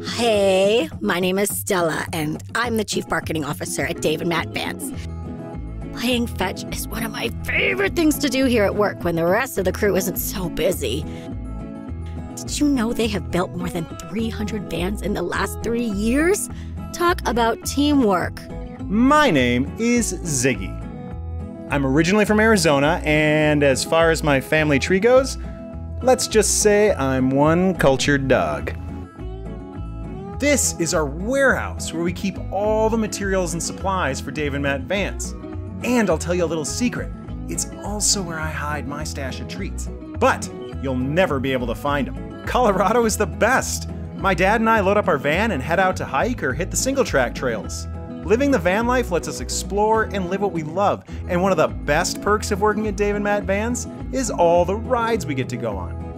Hey, my name is Stella, and I'm the Chief Barketing Officer at Dave and Matt Vans. Playing fetch is one of my favorite things to do here at work when the rest of the crew isn't so busy. Did you know they have built more than 300 vans in the last three years? Talk about teamwork. My name is Ziggy. I'm originally from Arizona, and as far as my family tree goes, let's just say I'm one cultured dog. This is our warehouse where we keep all the materials and supplies for Dave and Matt Vans. And I'll tell you a little secret it's also where I hide my stash of treats. But you'll never be able to find them. Colorado is the best. My dad and I load up our van and head out to hike or hit the single track trails. Living the van life lets us explore and live what we love, and one of the best perks of working at Dave and Matt Vans is all the rides we get to go on.